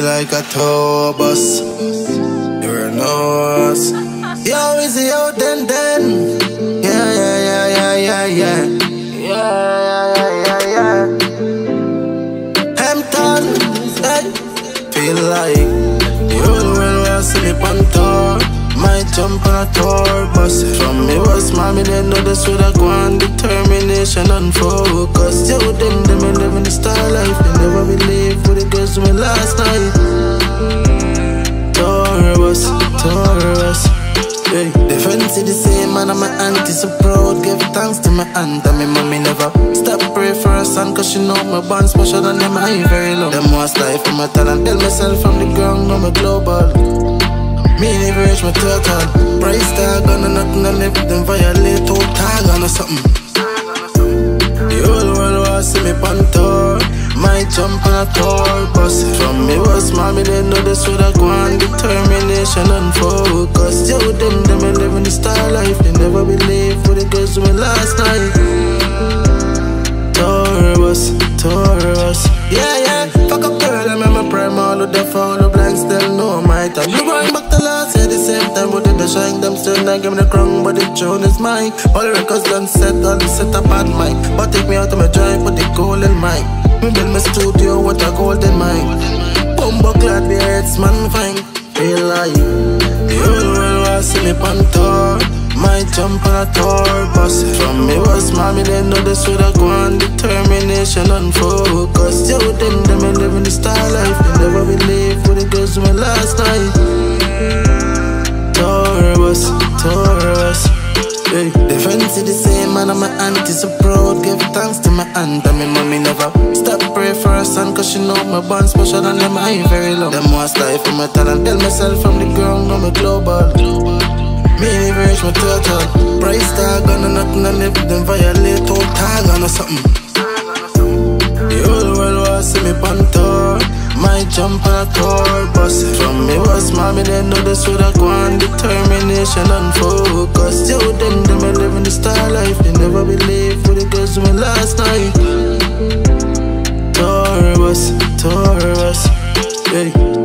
Like a tour bus. You're no us. Yo, is it out then then? Yeah, yeah, yeah, yeah, yeah, yeah. Yeah, yeah, yeah, yeah, yeah. Hampton, hey. Feel like the whole world see me on tour. Might jump on a tour bus. From me was mommy, they know this would have gone. Determination and focus. Yo, them, them, and living the star life. The girls me last night. Tour bus. Hey, the fancy the same man and my auntie so proud. Give thanks to my aunt and my mommy never Stop pray for her son cause she know my bond special than them I very low. Them was life for my talent. Tell myself from the ground now me global. Me never reach my total. Price tag on nothing and if them violate. Two tag on or something. The whole world was see me might jump on a tour bus. From me was mommy, they know this would have gone Determination and focus. Yo, them, them, and living the star life. They never believe for the girls me last night. Tour bus Yeah, yeah, fuck up girl, I'm in my prime All of the follow back to last year, the same time But the shine, them still not give me the crown But the tune is mine. All the records done set, all the set up on mic. But take me out of my drive, put the goal in mine. Me build my studio with a golden mind. Bumbo clad the heads man fine. Feel like The whole world was see me on tour Might jump on a tour bus. From me was mommy they know this would have gone Determination and focus. Yo bus Hey, the fancy the same man and my auntie so proud. Give thanks to my aunt and my mommy never Stop pray for her son cause she know my bond special than them I very low. Them was life for my talent Tell myself from the ground now me global. Me reach my total. Price tag on nothing and if them violate. Two tag on or something jump on a tour bus. From me was mommy, they know this would have gone Determination and focus. Yo, them, them, and living the star life. They never believe for the to me last night. Tour bus yeah.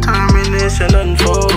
Termination them